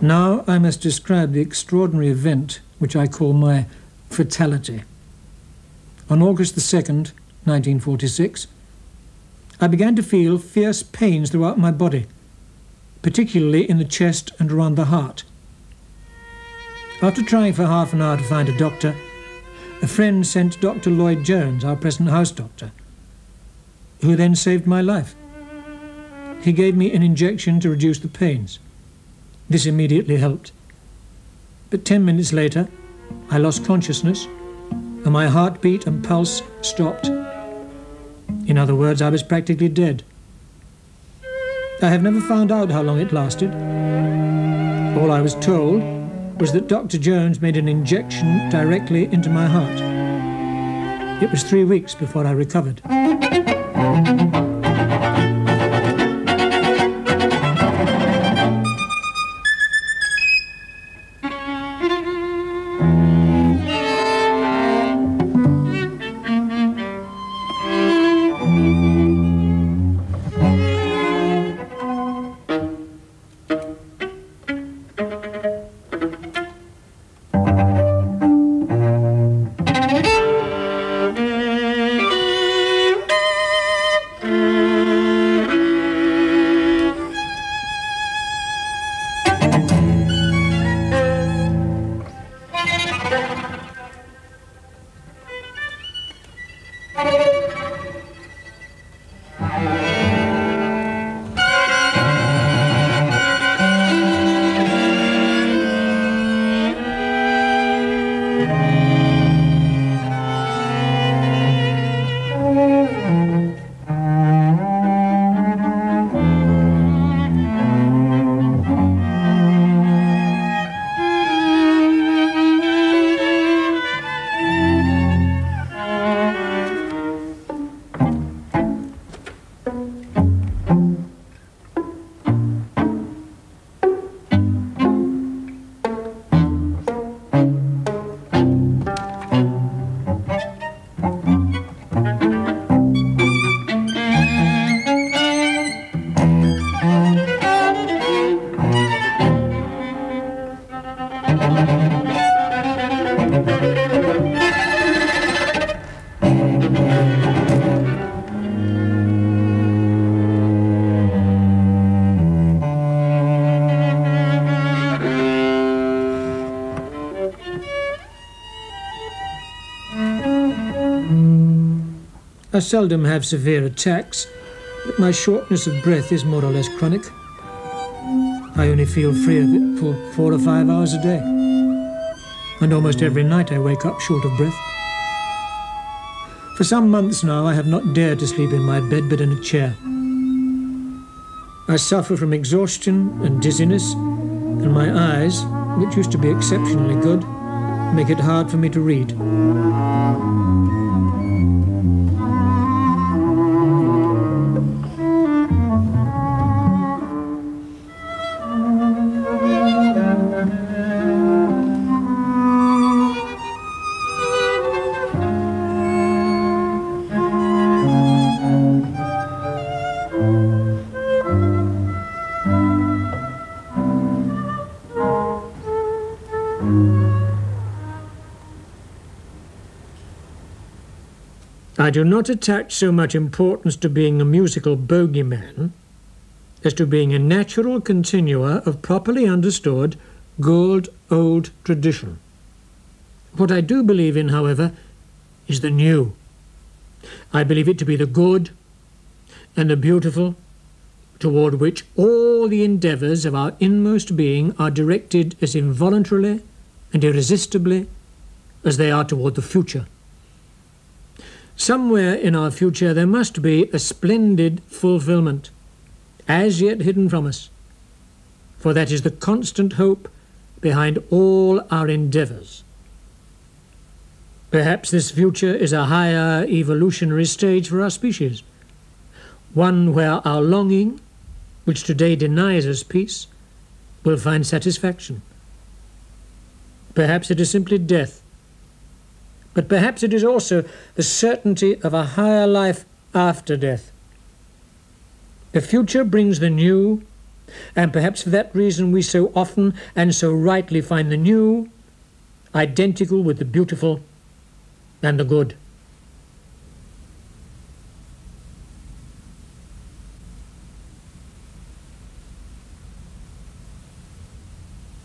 I must describe the extraordinary event which I call my fatality. On August the 2nd, 1946, I began to feel fierce pains throughout my body, particularly in the chest and around the heart. After trying for half an hour to find a doctor, a friend sent Dr. Lloyd Jones, our present house doctor, who then saved my life. He gave me an injection to reduce the pains. This immediately helped. But ten minutes later, I lost consciousness, and my heartbeat and pulse stopped. In other words, I was practically dead. I have never found out how long it lasted. All I was told was that Dr. Jones made an injection directly into my heart. It was three weeks before I recovered. I seldom have severe attacks, but my shortness of breath is more or less chronic. I only feel free of it for four or five hours a day. And almost every night I wake up short of breath. For some months now I have not dared to sleep in my bed but in a chair. I suffer from exhaustion and dizziness, and my eyes, which used to be exceptionally good, make it hard for me to read. I do not attach so much importance to being a musical bogeyman as to being a natural continuer of properly understood good old tradition. What I do believe in, however, is the new. I believe it to be the good and the beautiful, toward which all the endeavours of our inmost being are directed as involuntarily and irresistibly as they are toward the future. Somewhere in our future there must be a splendid fulfillment, as yet hidden from us, for that is the constant hope behind all our endeavours. Perhaps this future is a higher evolutionary stage for our species, one where our longing, which today denies us peace, will find satisfaction. Perhaps it is simply death but perhaps it is also the certainty of a higher life after death. The future brings the new And perhaps for that reason we so often and so rightly find the new identical with the beautiful and the good.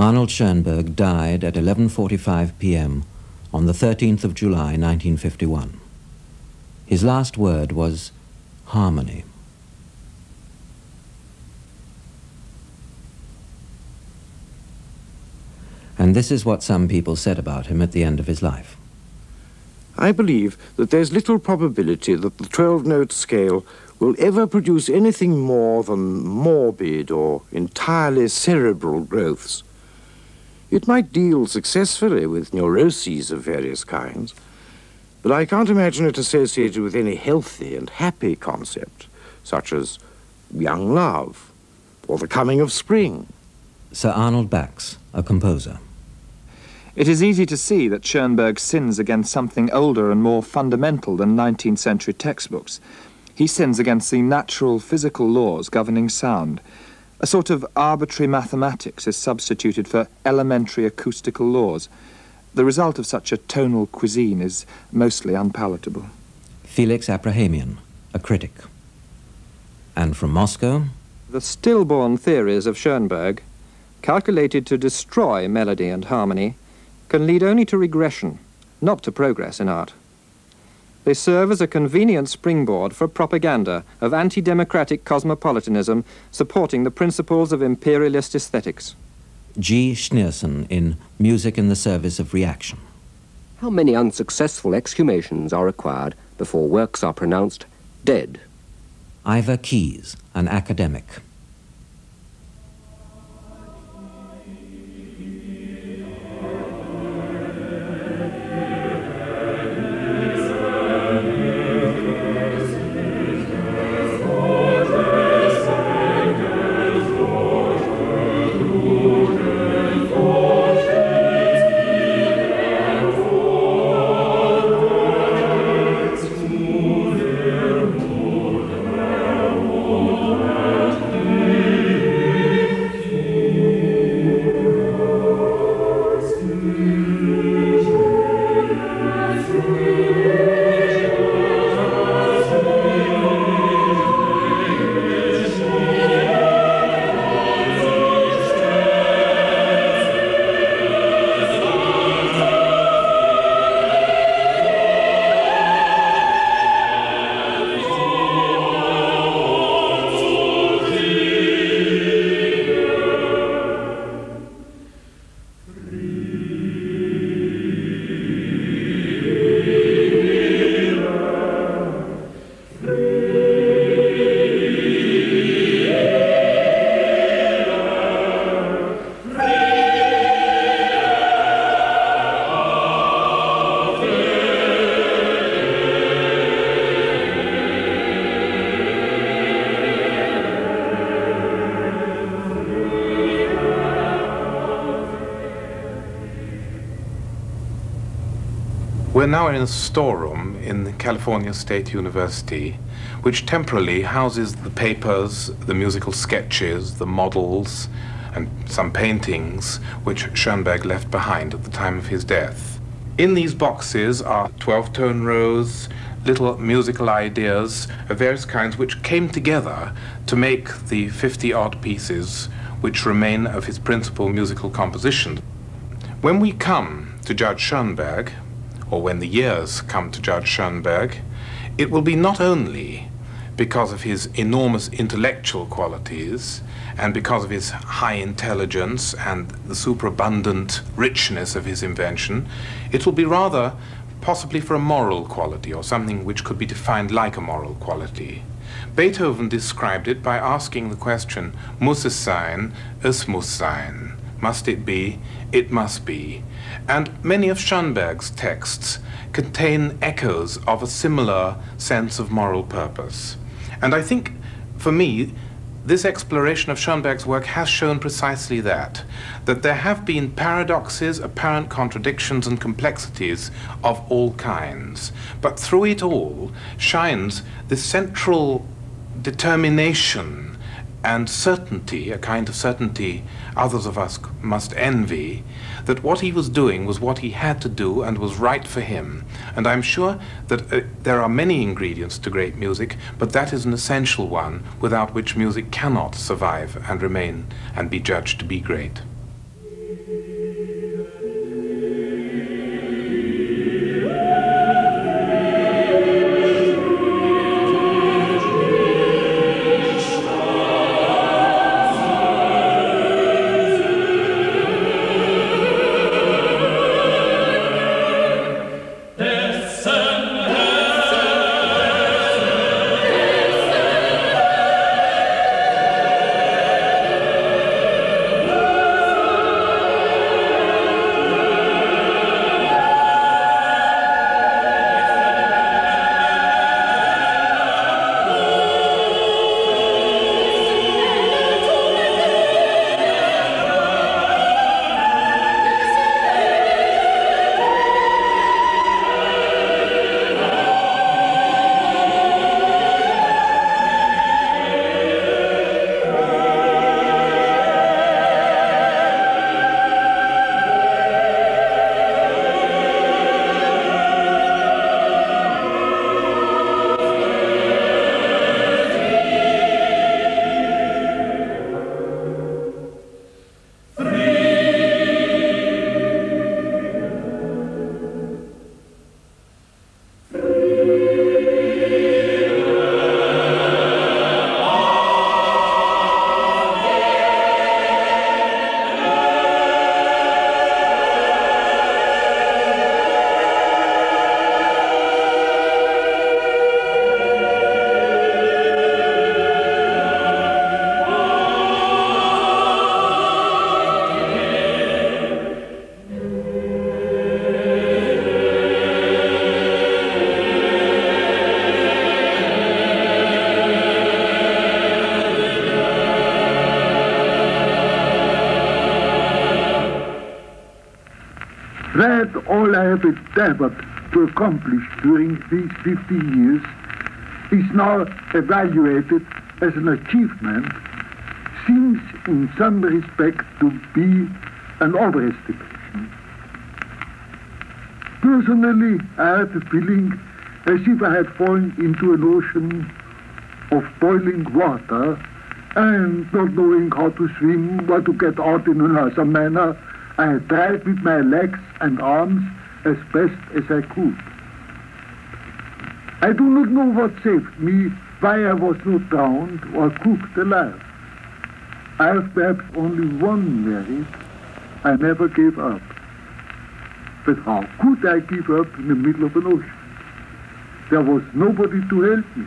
Arnold Schoenberg died at 11.45 p.m. on the 13th of July 1951. His last word was harmony. And this is what some people said about him at the end of his life. I believe that there's little probability that the 12-note scale will ever produce anything more than morbid or entirely cerebral growths. It might deal successfully with neuroses of various kinds, but I can't imagine it associated with any healthy and happy concept, such as young love or the coming of spring. Sir Arnold Bax, a composer. It is easy to see that Schoenberg sins against something older and more fundamental than 19th century textbooks. He sins against the natural physical laws governing sound, a sort of arbitrary mathematics is substituted for elementary acoustical laws. The result of such a tonal cuisine is mostly unpalatable. Felix Aprahamian, a critic. And from Moscow? The stillborn theories of Schoenberg, calculated to destroy melody and harmony, can lead only to regression, not to progress in art. They serve as a convenient springboard for propaganda of anti-democratic cosmopolitanism supporting the principles of imperialist aesthetics. G. Schneerson in Music in the Service of Reaction. How many unsuccessful exhumations are required before works are pronounced dead? Ivor Keys, an academic. Now in a storeroom in California State University, which temporarily houses the papers, the musical sketches, the models, and some paintings which Schoenberg left behind at the time of his death. In these boxes are 12 tone rows, little musical ideas of various kinds which came together to make the 50 odd pieces which remain of his principal musical composition. When we come to judge Schoenberg, or when the years come to judge Schoenberg, it will be not only because of his enormous intellectual qualities and because of his high intelligence and the superabundant richness of his invention, it will be rather possibly for a moral quality or something which could be defined like a moral quality. Beethoven described it by asking the question, muss es sein, es muss sein. Must it be, it must be. And many of Schoenberg's texts contain echoes of a similar sense of moral purpose. And I think, for me, this exploration of Schoenberg's work has shown precisely that, that there have been paradoxes, apparent contradictions, and complexities of all kinds. But through it all shines the central determination and certainty, a kind of certainty others of us must envy, that what he was doing was what he had to do and was right for him. And I'm sure that uh, there are many ingredients to great music, but that is an essential one without which music cannot survive and remain and be judged to be great. Endeavored to accomplish during these 50 years is now evaluated as an achievement seems in some respect to be an overestimation. Personally, I have the feeling as if I had fallen into an ocean of boiling water and not knowing how to swim or to get out in another manner, I tried with my legs and arms as best as I could. I do not know what saved me, why I was not drowned or cooked alive. I have perhaps only one merit. I never gave up. But how could I give up in the middle of an ocean? There was nobody to help me,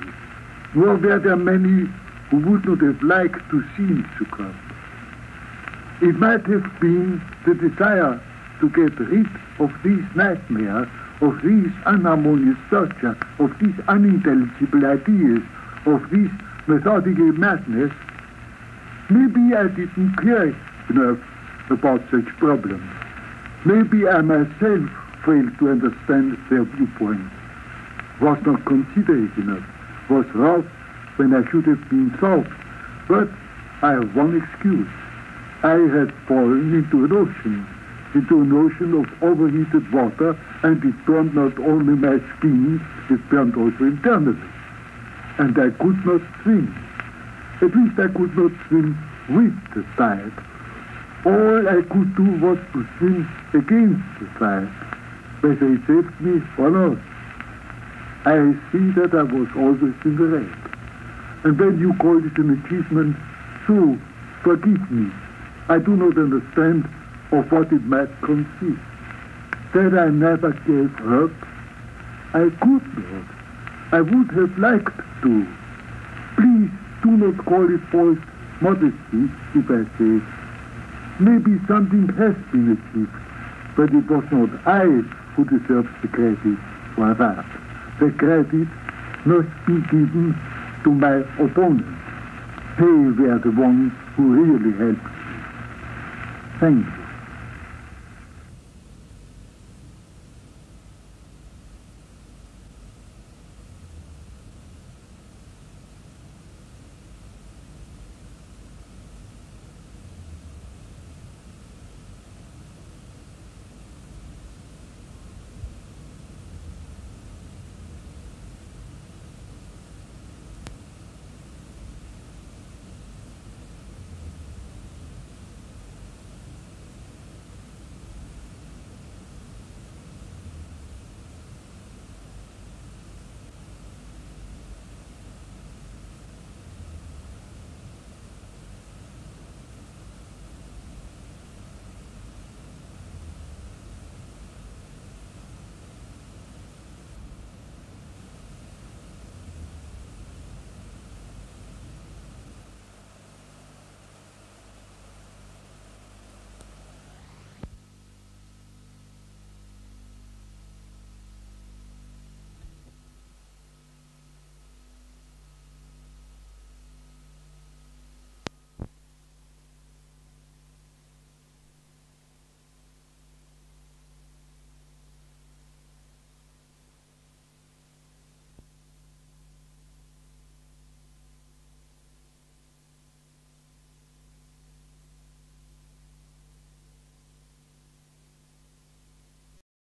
nor were there many who would not have liked to see me succumb. It might have been the desire to get rid of these nightmares, of these unharmonious torture, of these unintelligible ideas, of this methodical madness. Maybe I didn't care enough about such problems. Maybe I myself failed to understand their viewpoint, was not considerate enough, was rough when I should have been soft. But I have one excuse. I had fallen into an ocean, into an ocean of overheated water, and it burned not only my skin, it burned also internally. And I could not swim. At least I could not swim with the tide. All I could do was to swim against the tide, whether it saved me or not. I see that I was always in the right. And when you call it an achievement, so forgive me. I do not understand of what it might consist. That I never gave up. I could not. I would have liked to. Please do not call it false modesty if I say maybe something has been achieved, but it was not I who deserves the credit for that. The credit must be given to my opponents. They were the ones who really helped Thank you.